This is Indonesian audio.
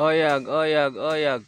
Oyag, oyag, oyag.